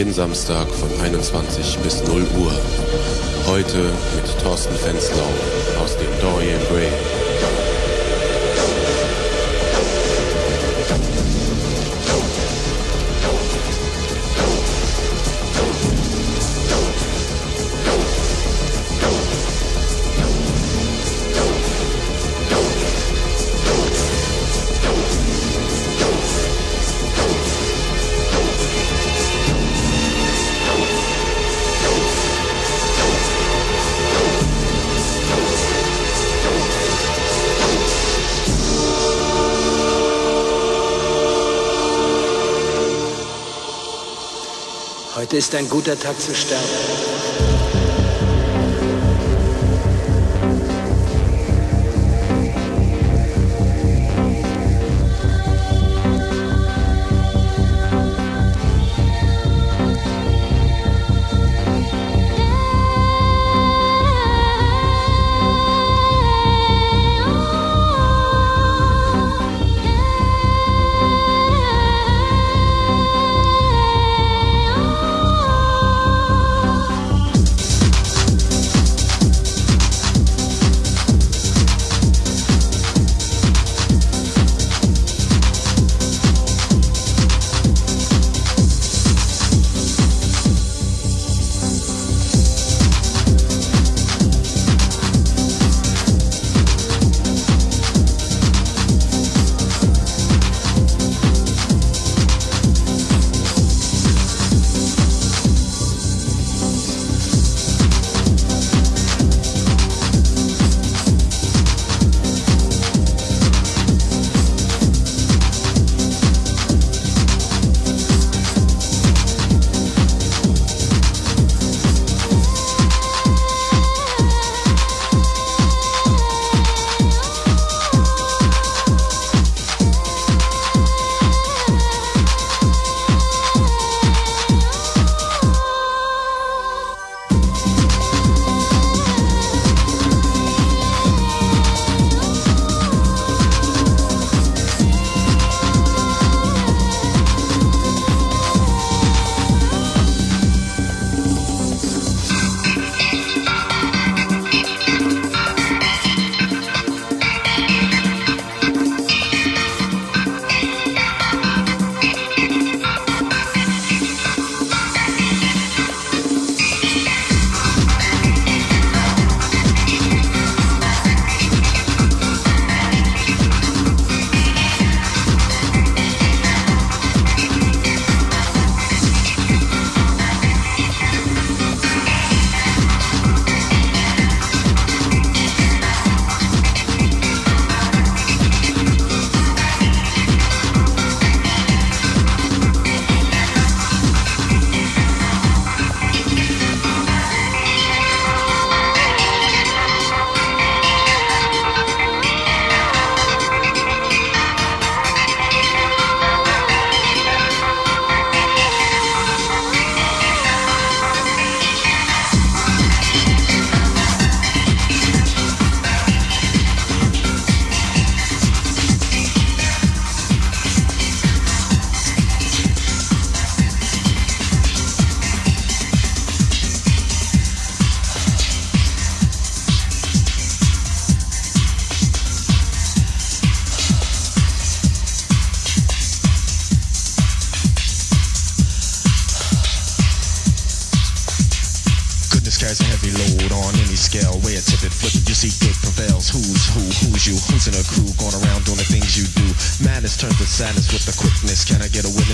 Jeden Samstag von 21 bis 0 Uhr. Heute mit Thorsten Fenslau aus dem Dorian Gray. Ist ein guter Tag zu sterben.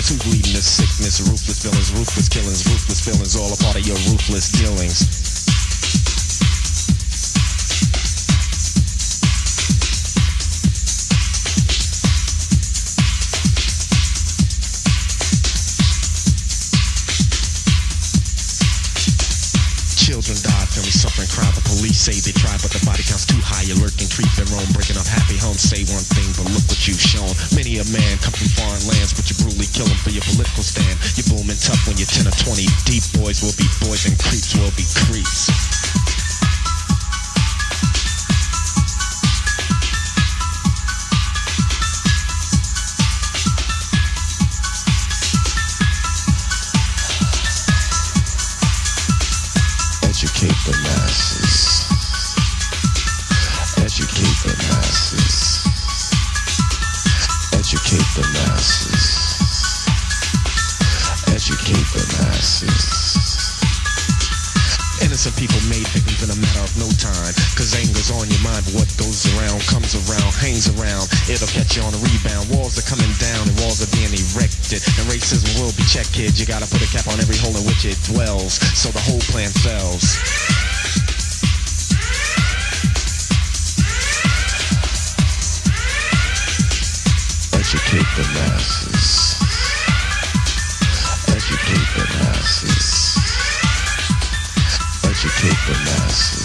Who's leading this sickness? Ruthless villains, ruthless killings, ruthless feelings, all a part of your ruthless dealings. Families suffering, crowd. The police say they try, but the body count's too high. You're lurking, creep and roam, breaking up happy homes. Say one thing, but look what you've shown. Many a man come from foreign lands, but you brutally kill him for your political stand. You're booming tough when you're 10 or 20 deep. Boys will be boys and creeps will be creeps. will be checked, kid. You gotta put a cap on every hole in which it dwells, so the whole plan fails. Educate the masses. Educate the masses. Educate the masses.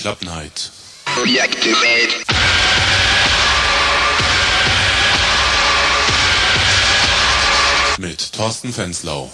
Club Night. Reactivate. Mit Thorsten Fenslau.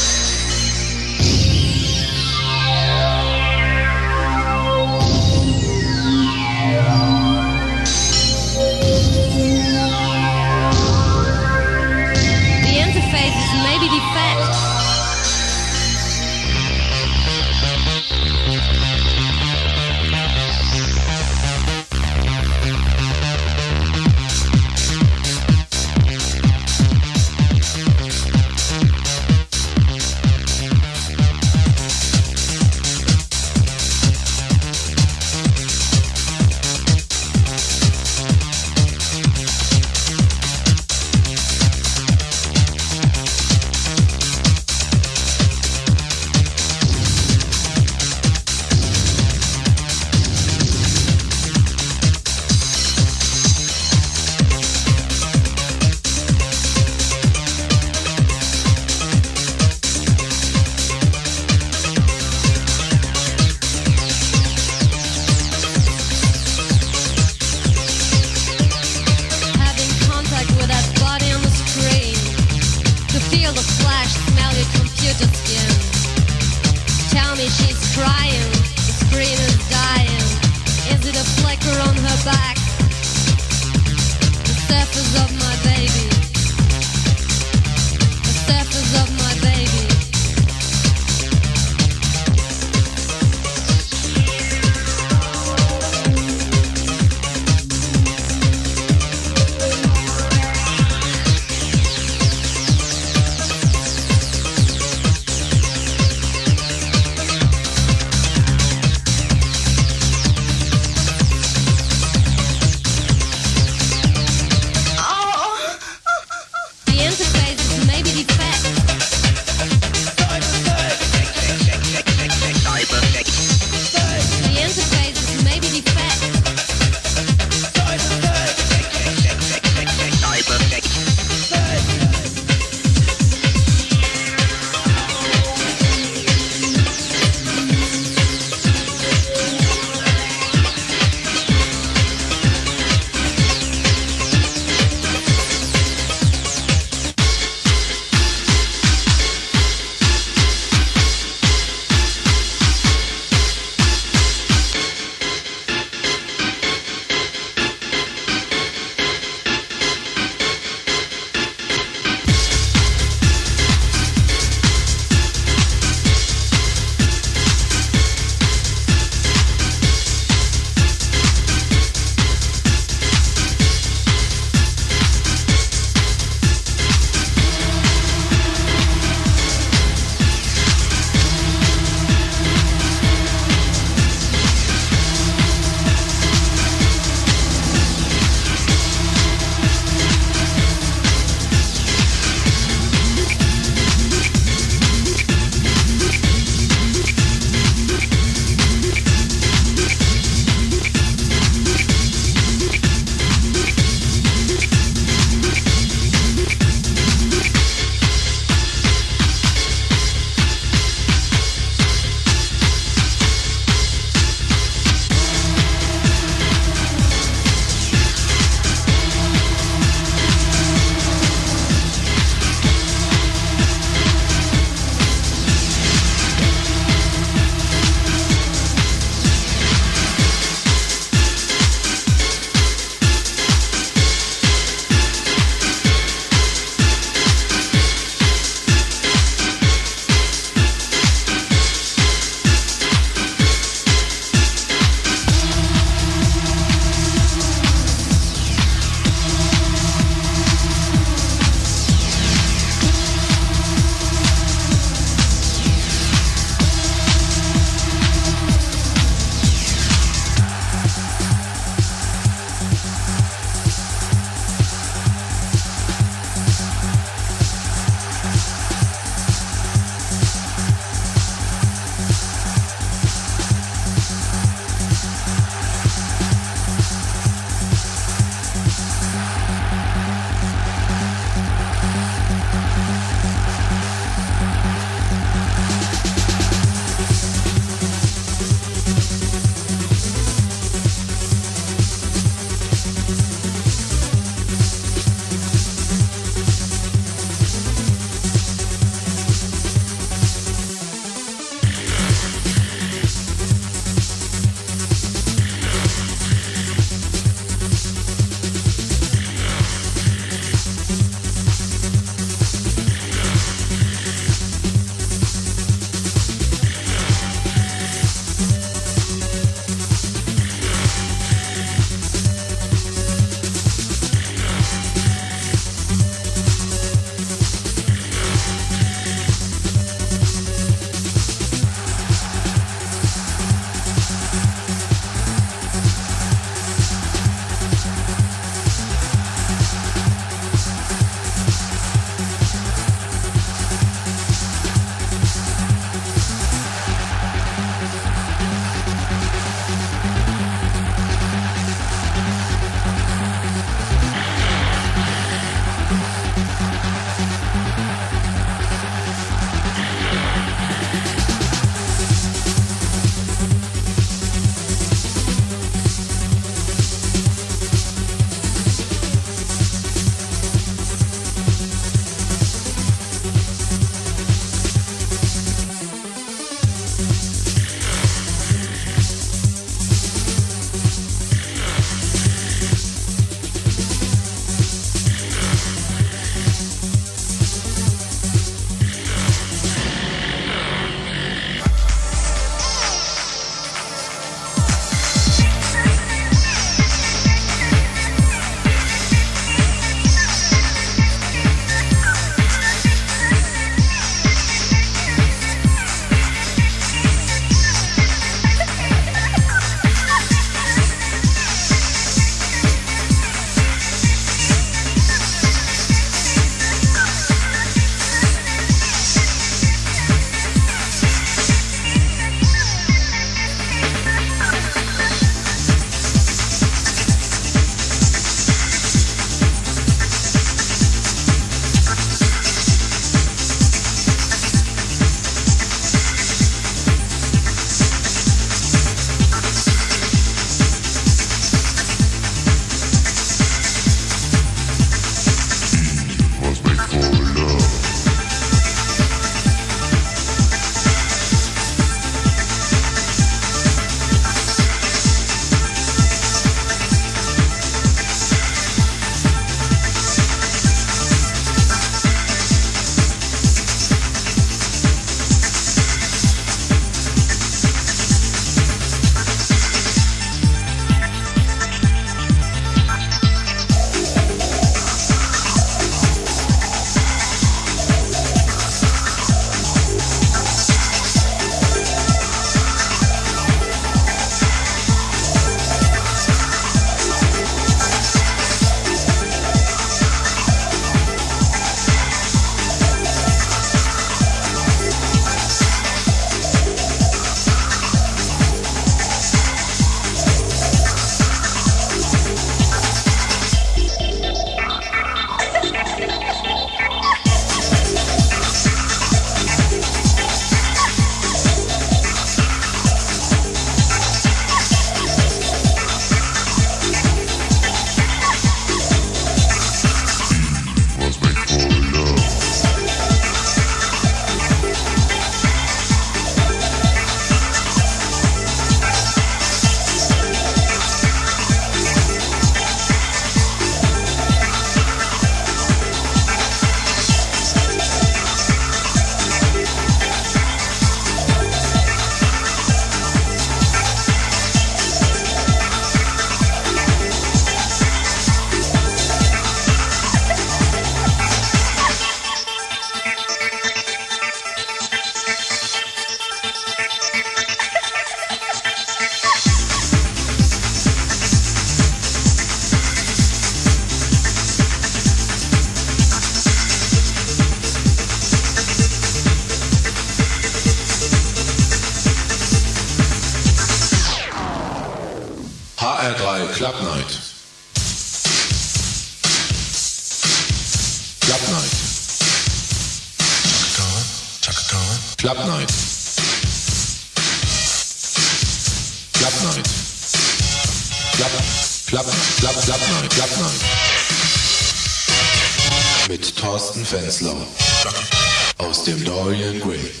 Aus dem Dorian Gray.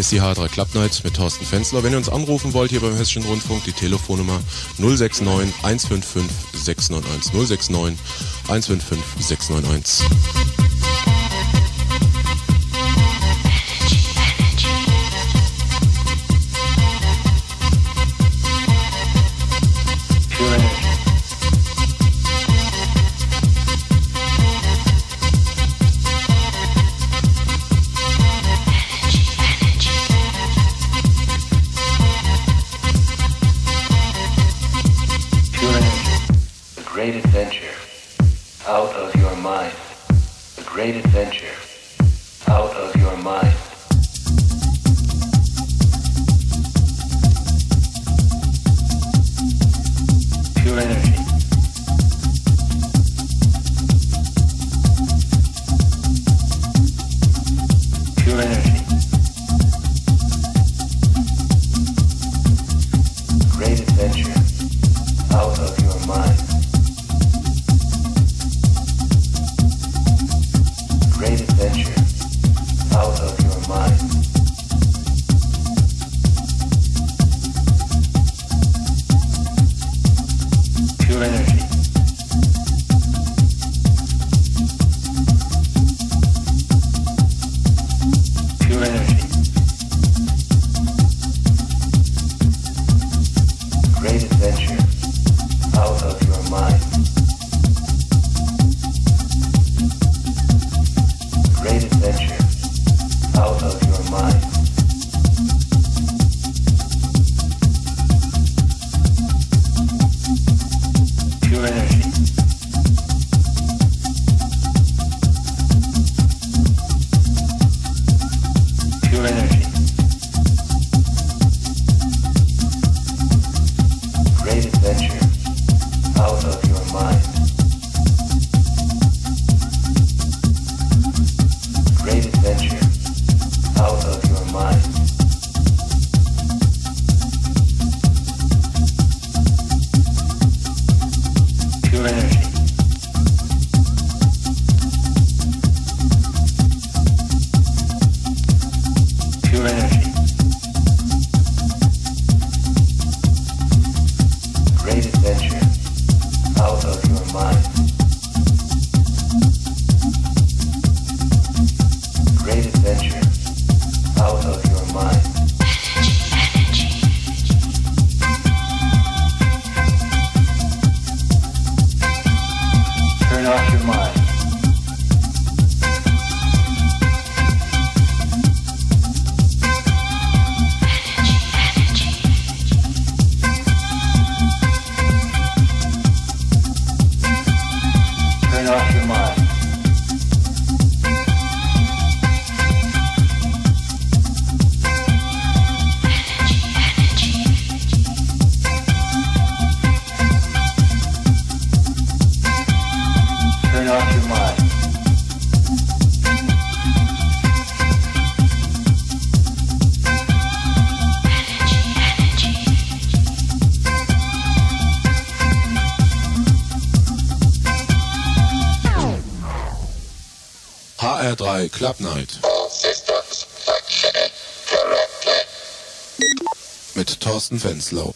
ist die H3 Club Night mit Thorsten Fenzler. Wenn ihr uns anrufen wollt hier beim Hessischen Rundfunk, die Telefonnummer 069 155 691 069 155 691. Club Night. Halt. Mit Thorsten Fenslow.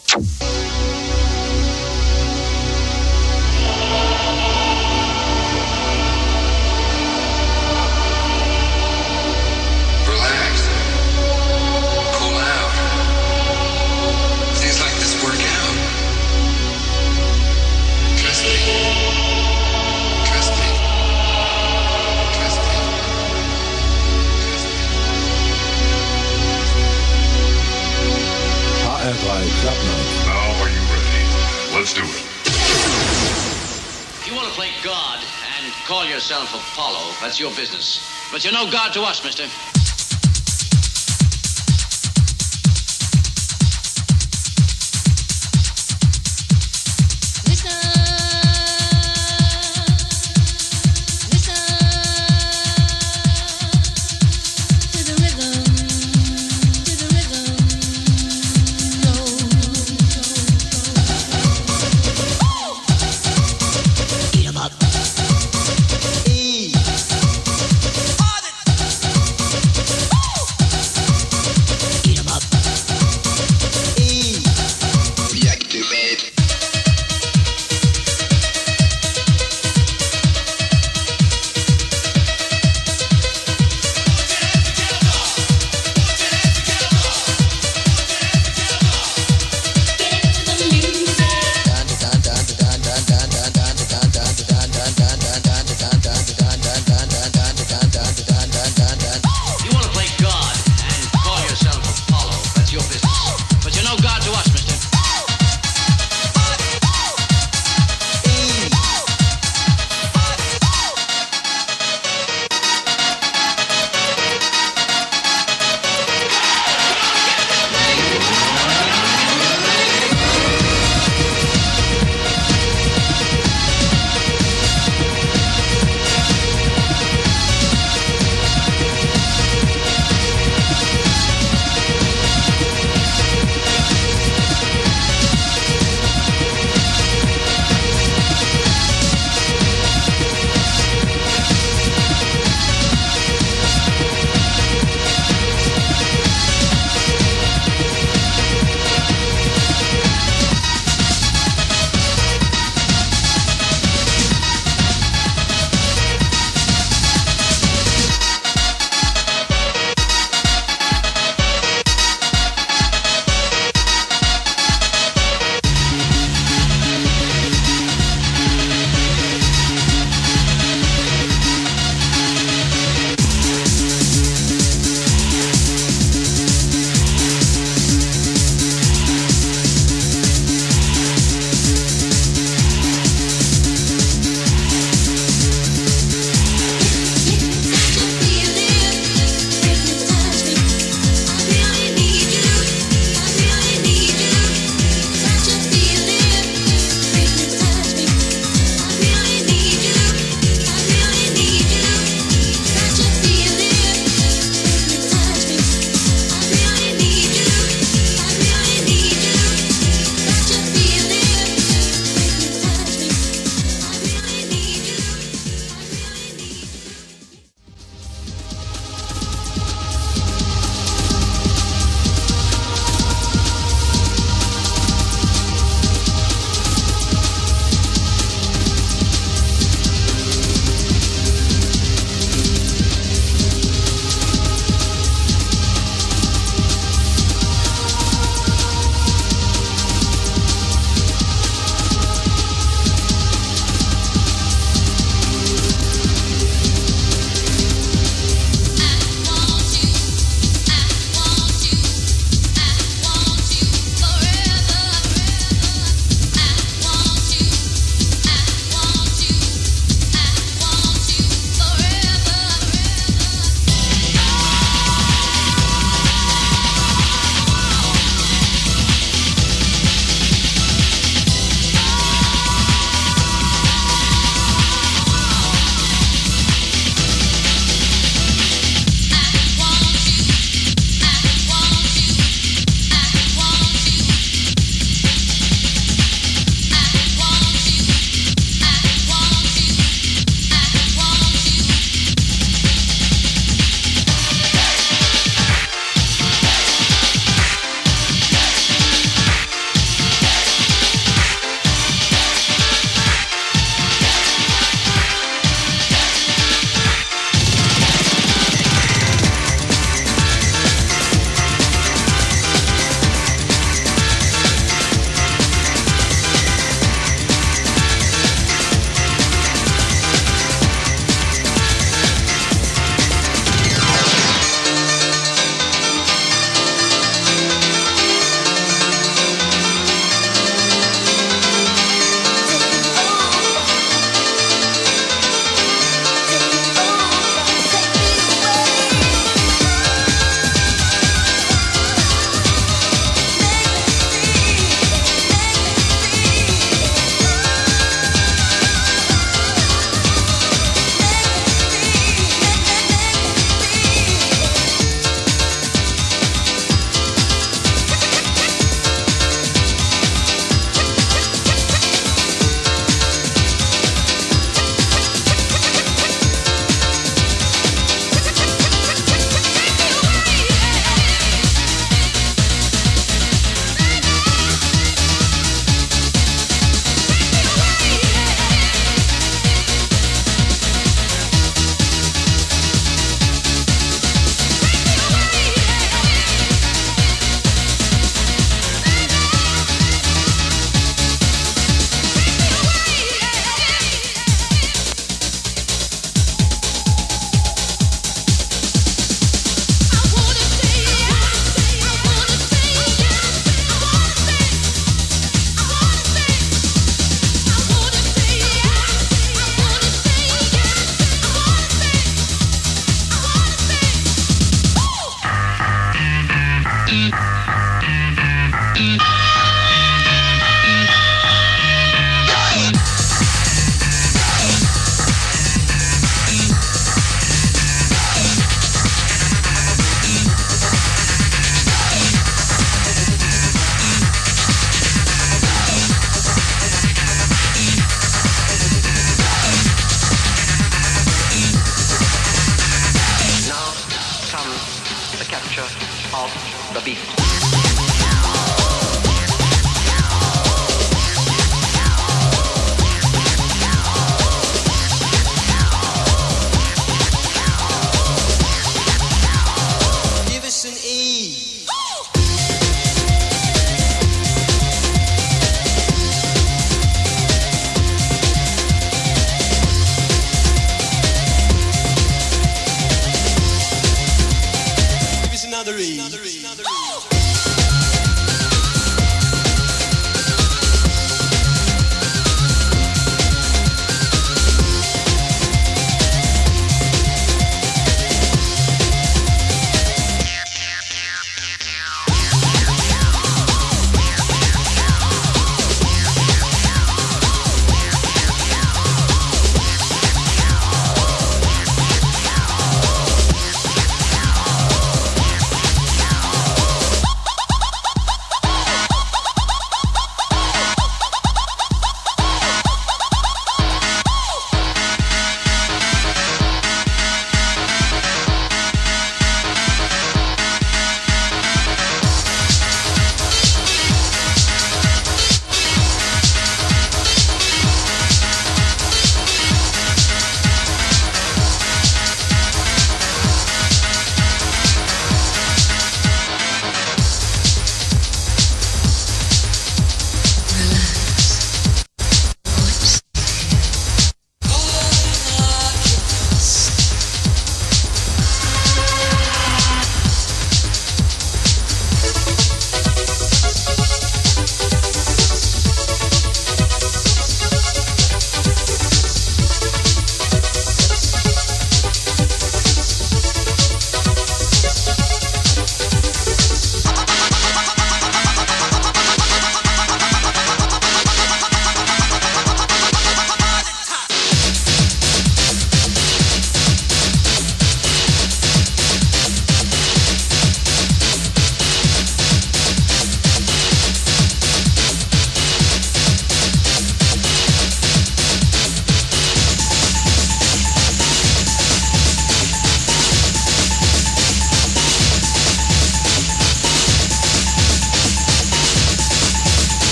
yourself Apollo. That's your business. But you're no god to us, mister.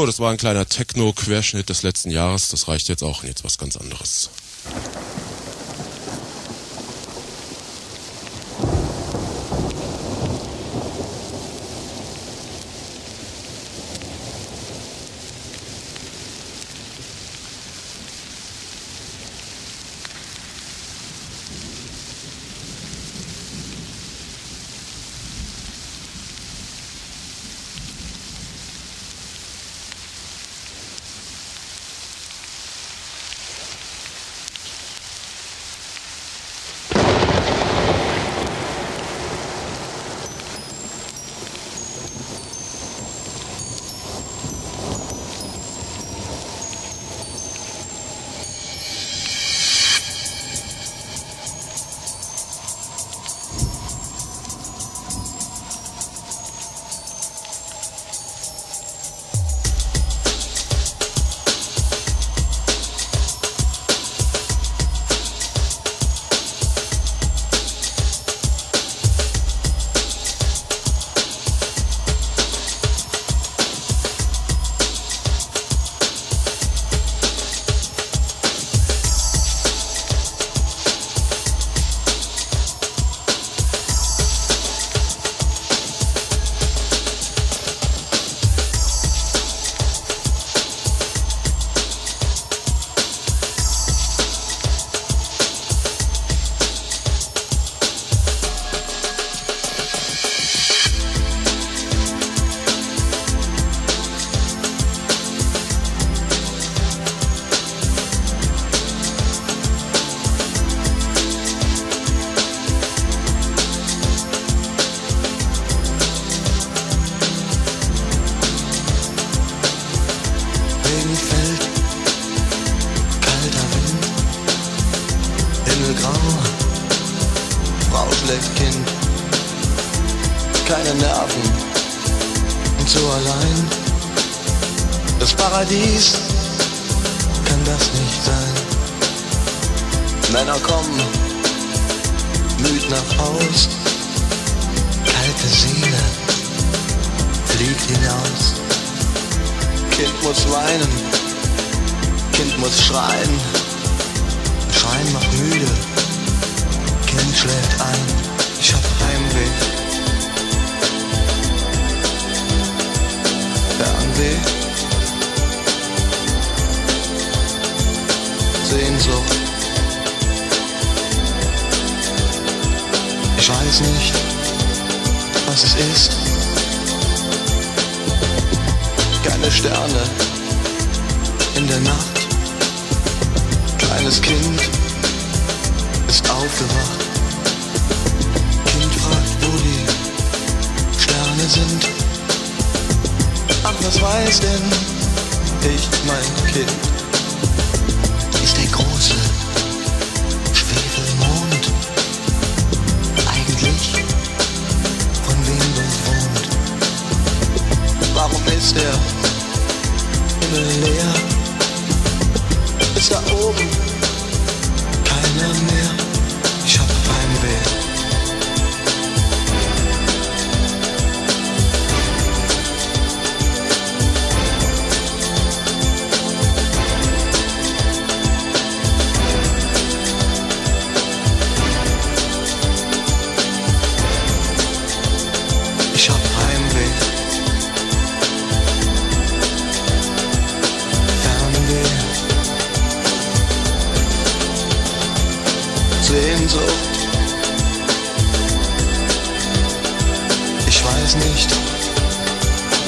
So, das war ein kleiner Techno-Querschnitt des letzten Jahres. Das reicht jetzt auch. Und jetzt was ganz anderes.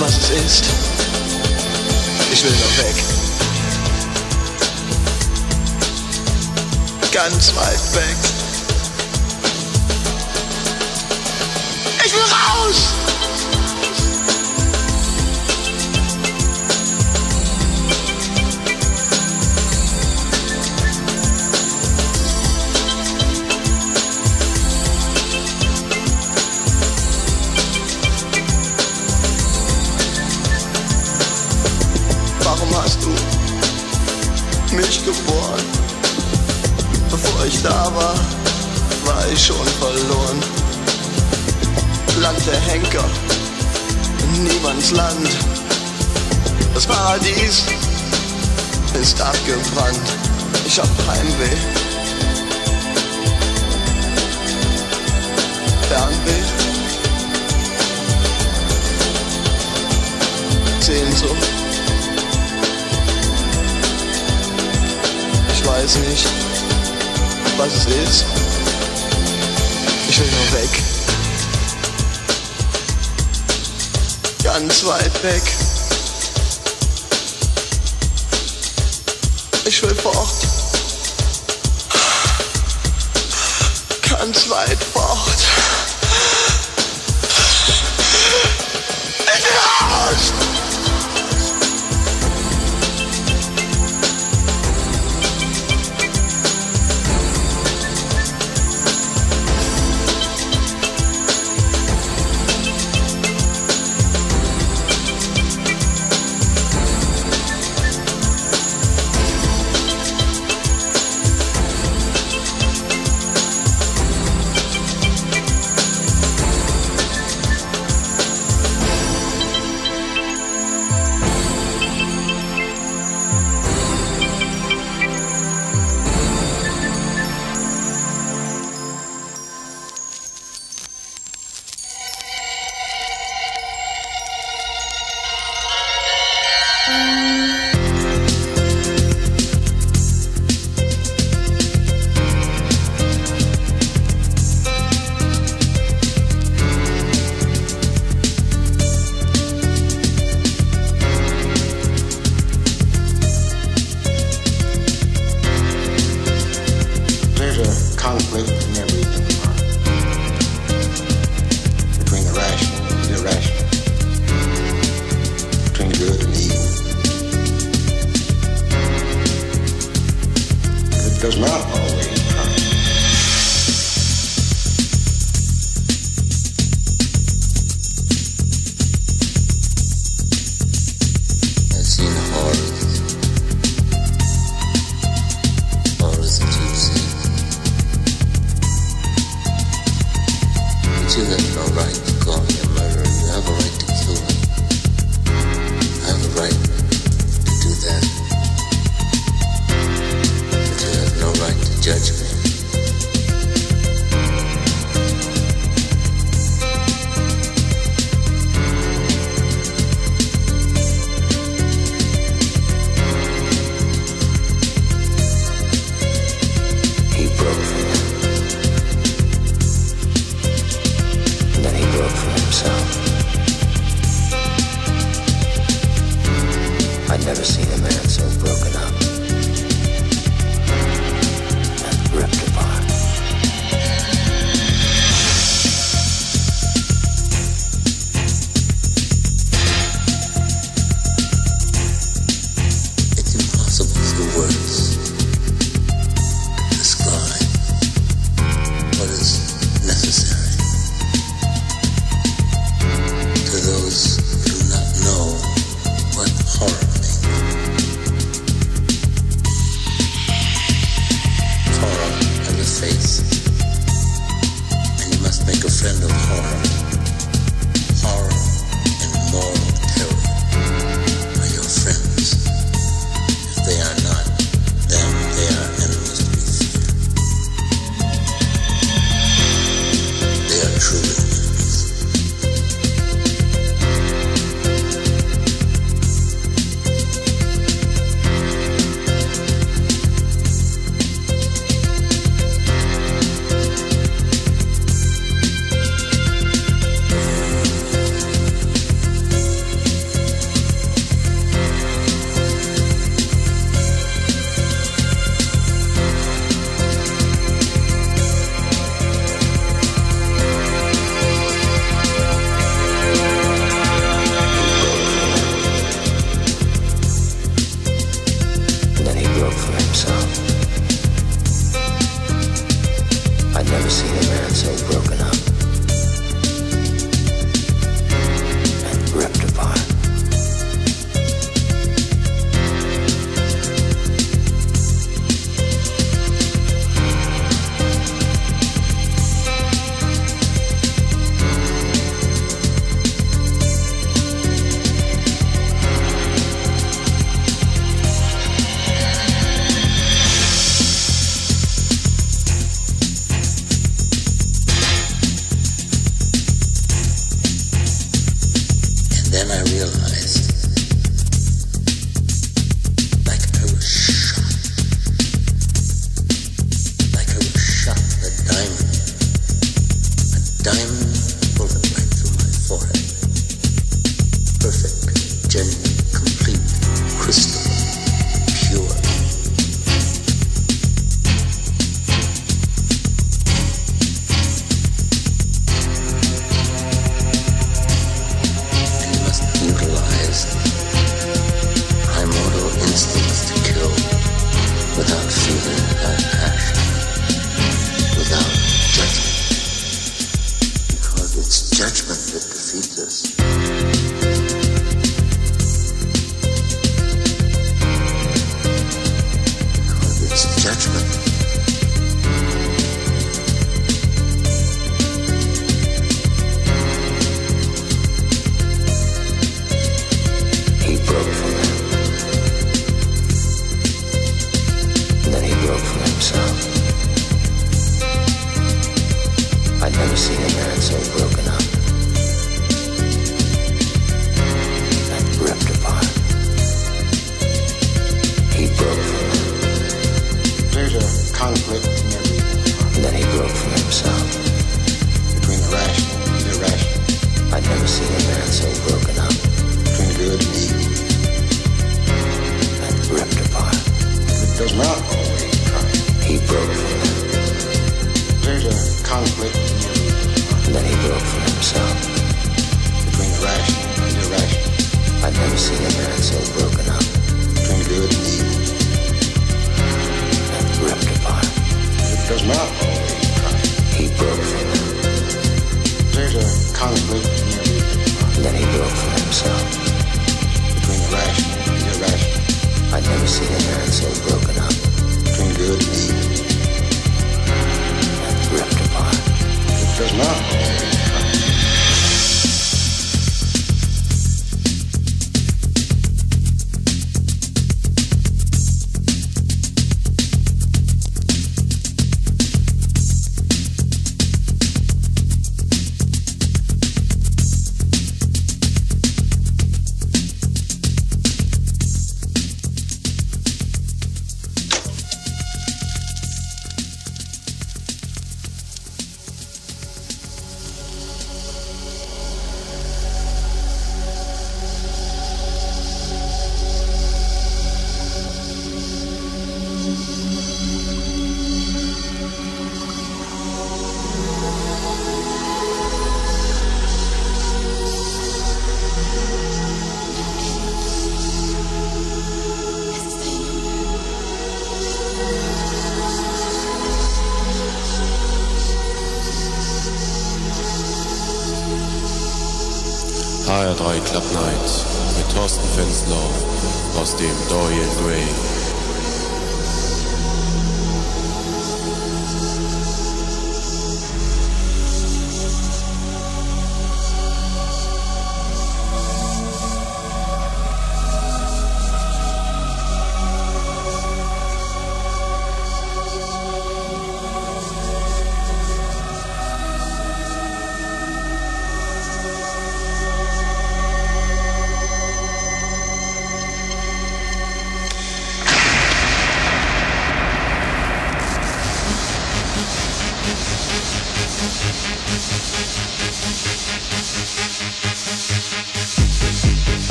was es ist. Ich will noch weg. Ganz weit weg. Ich will raus! geboren. Bevor ich da war, war ich schon verloren. Land der Henker, niemands Land. Das Paradies ist abgebrannt. Ich hab Heimweh. Fernweh. Sehnsucht. weiß nicht, was es ist. Ich will nur weg. Ganz weit weg. Ich will fort. Ganz weit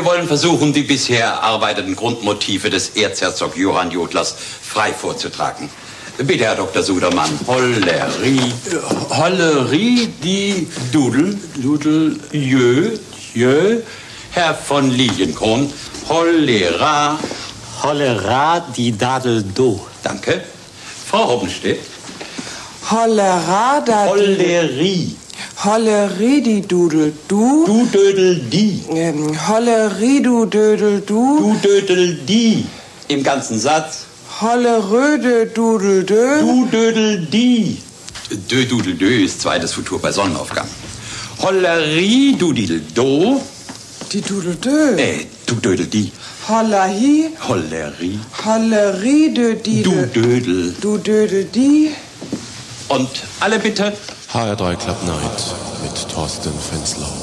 Wir wollen versuchen, die bisher erarbeiteten Grundmotive des Erzherzog Johann Jodlers frei vorzutragen. Bitte, Herr Dr. Sudermann. Hollerie. Hollerie, die Dudel, Dudel, Jö, Jö. Herr von Lilienkron. Cholera. Cholera, die Dadel, do. Danke. Frau Hoppenstedt. Cholera, da Cholerie. Hollerie, die Dudel, du. Du dödel die. Ähm, Hollerie, du Dödel, du. Du dödel die. Im ganzen Satz. Holleröde, Dudel, dö. Du dödel die. Dö dudel dö ist zweites Futur bei Sonnenaufgang. Hollerie, du didel do. Die Dudel, dö. Äh, du dödel die. Hollahi, Hollerie. Hollerie, dö, die. Du dödel. Du Dödel, die. Und alle bitte. HR3 Club Night mit Thorsten Fenslau.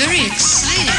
Very exciting.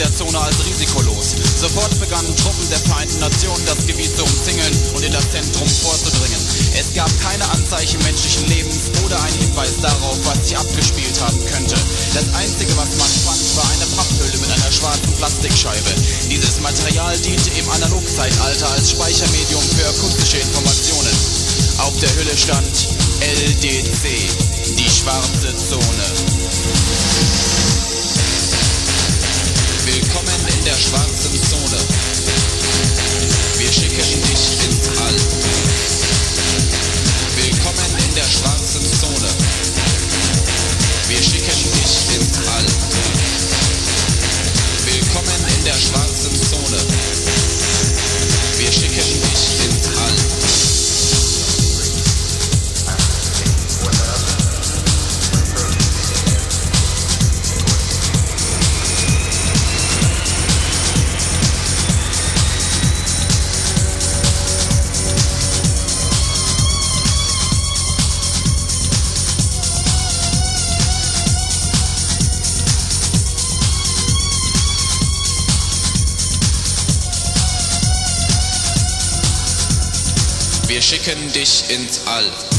Der Zone als risikolos. Sofort begannen Truppen der Vereinten Nationen das Gebiet zu umzingeln und in das Zentrum vorzudringen. Es gab keine Anzeichen menschlichen Lebens oder einen Hinweis darauf, was sich abgespielt haben könnte. Das Einzige, was man fand, war eine Papphülle mit einer schwarzen Plastikscheibe. Dieses Material diente im Analogzeitalter als Speichermedium für akustische Informationen. Auf der Hülle stand LDC, die schwarze Zone. In der schwarzen Zone. Wir schicken dich ins All. Dich ins All.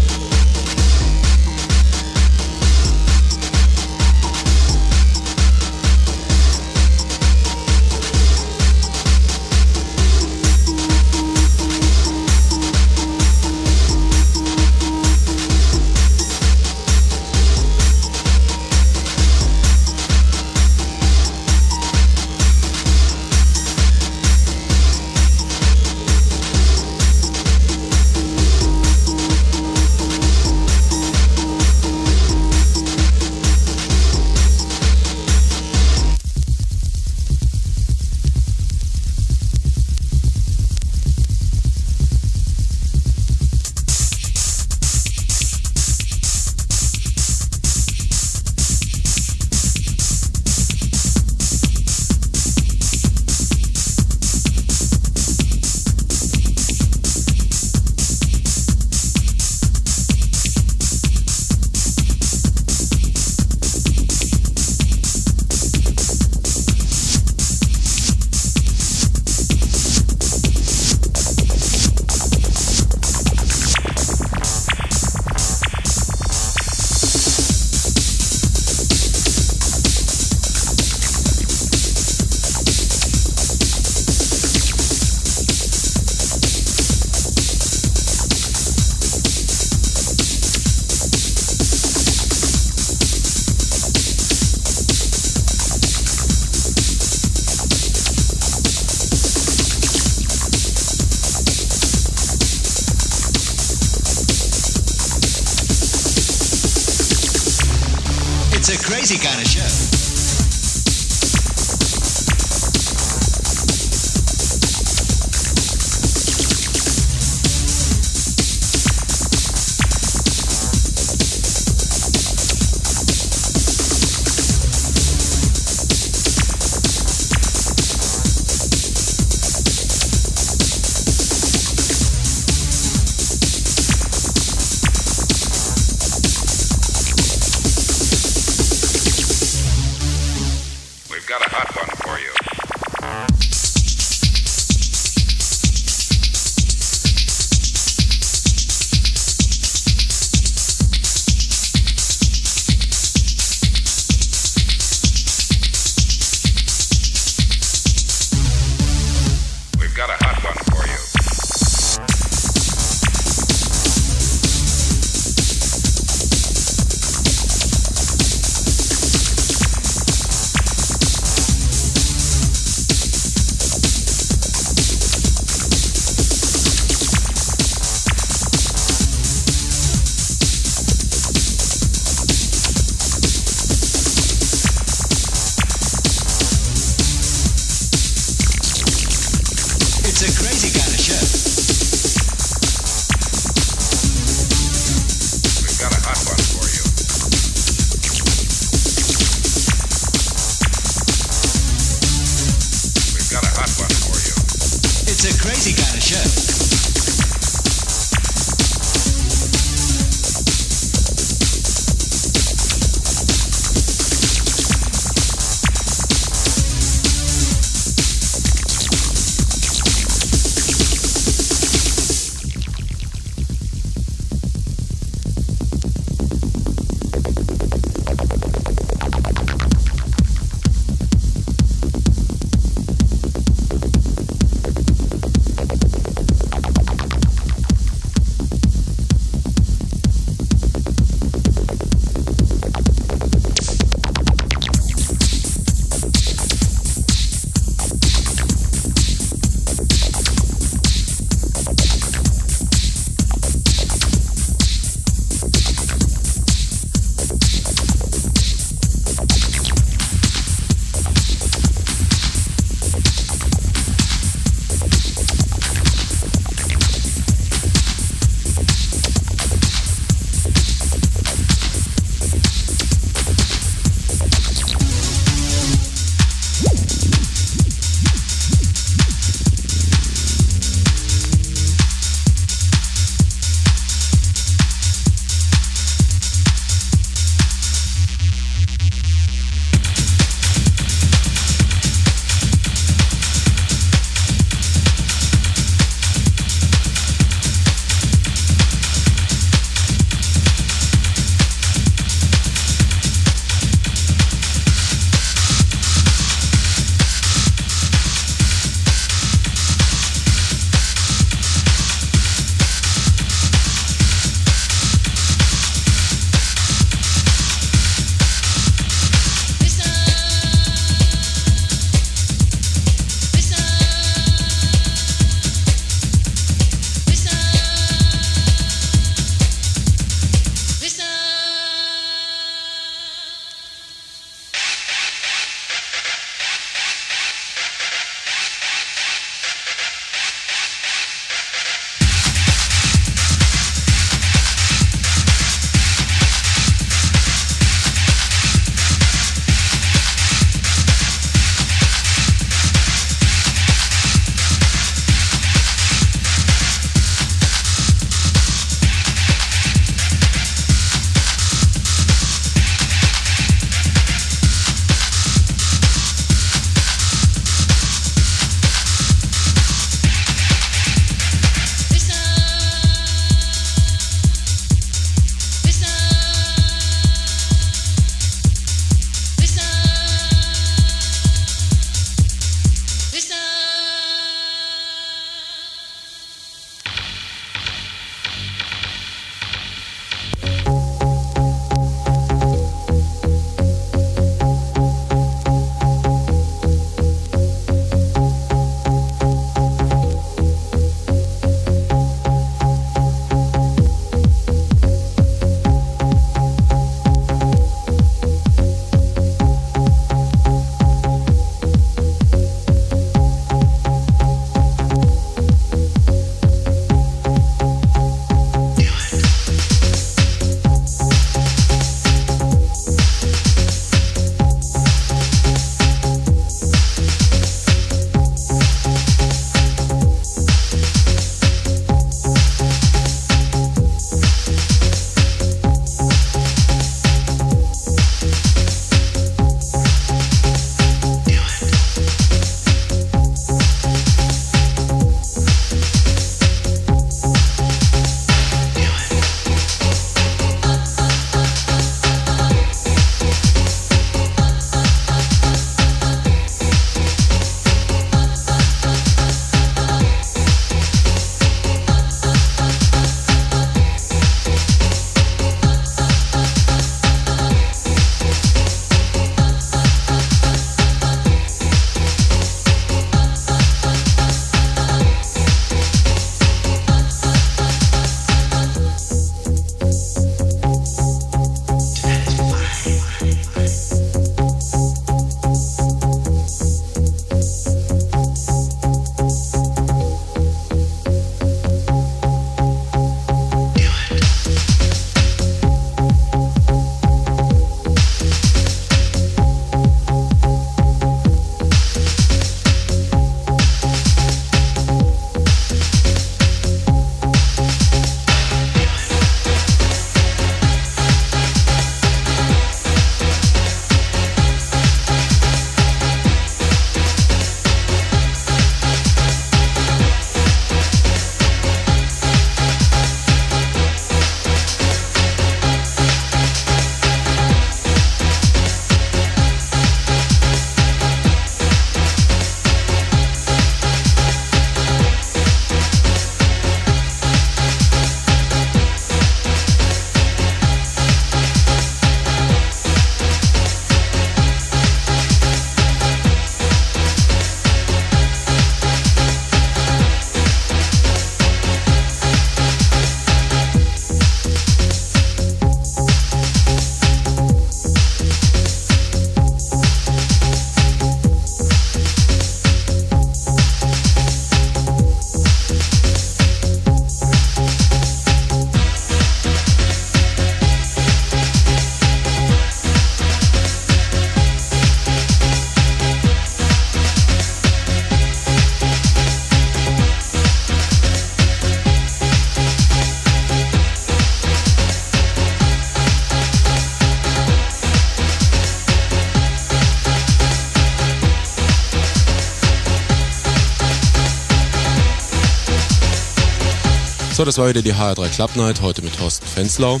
So, das war wieder die HR3 Club Night, heute mit Thorsten Fenslau.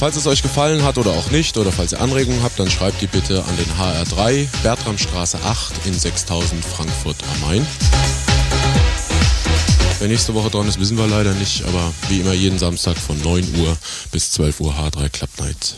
Falls es euch gefallen hat oder auch nicht, oder falls ihr Anregungen habt, dann schreibt die bitte an den HR3, Bertramstraße 8 in 6000 Frankfurt am Main. Wer nächste Woche dran ist, wissen wir leider nicht, aber wie immer jeden Samstag von 9 Uhr bis 12 Uhr H3 Club Night.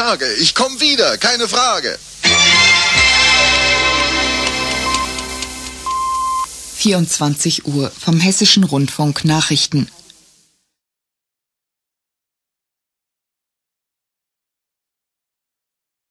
Tage. Ich komme wieder, keine Frage. 24 Uhr vom Hessischen Rundfunk Nachrichten.